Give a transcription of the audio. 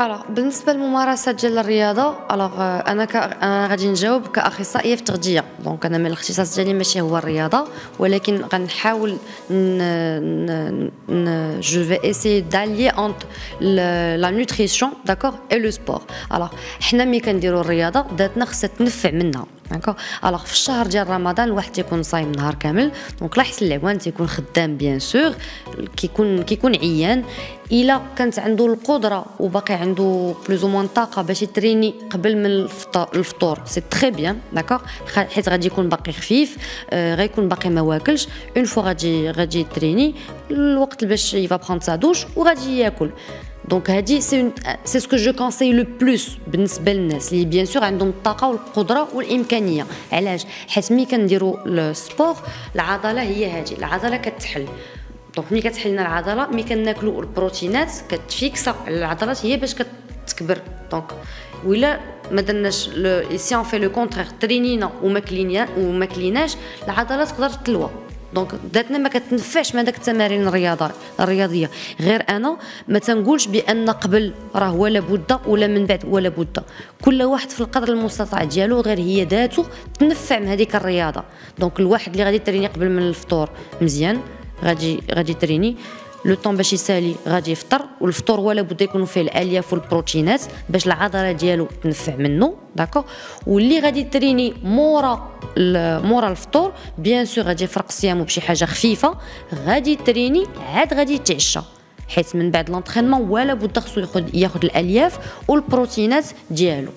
alors بالنسبة للممارسة ديال الرياضة alors أنا ك... أنا غادي نجاوب كأخصائية في التغذيه donc أنا من الاختصاص ديالي ماشي هو الرياضة ولكن غنحاول ن... ن... je vais essayer d'allier entre la nutrition d'accord et le sport alors حنا ملي كنديروا الرياضة ذاتنا خصها تنفع منها d'accord alors في الشهر ديال رمضان الواحد تيكون صايم نهار كامل. donc الله يحسن العوان تيكون خدام bien sûr كيكون كيكون عيان. إلا كانت عنده القدرة وباقي عنده plus ou moins طاقة باش يتريني قبل من الفطور. c'est très bien d'accord حيت غادي يكون باقي خفيف. آه غيكون باقي ما واكلش. une fois غادي غادي يتريني الوقت باش il va prendre sa douche وغادي ياكل. donc هادي c'est ce que je conseille le plus بالنسبة للناس اللي bien sûr عندهم الطاقه والقدره والامكانيه علاش حيت ملي كنديروا ال sport العضله هي هادي العضله كتحل donc ملي كتحل لنا العضله ملي كناكلوا البروتينات كتفيكسا العضلات هي باش كتكبر donc ولا ما درناش si on fait le contraire ترينينا وما كليناش العضلات تقدر تلوى donc ذاتنا ما كتنفعش من داك التمارين الرياضه الرياضيه غير أنا ما تنقولش بان قبل راه ولا بد ولا من بعد ولا بد كل واحد في القدر المستطاع ديالو غير هي ذاته تنفع من هذيك الرياضه donc الواحد اللي غادي تريني قبل من الفطور مزيان غادي غادي تريني le temps باش يسالي غادي يفطر والفطور ولا بد يكون فيه الألياف والبروتينات باش العضلة ديالو تنفع منه d'accord واللي غادي تريني مورا مورا الفطور bien sûr غادي يفرق صيامو بشي حاجة خفيفة غادي تريني عاد غادي يتعشى. حيت من بعد l'entraînement ولا بد خصو ياخذ ياخذ الألياف والبروتينات ديالو.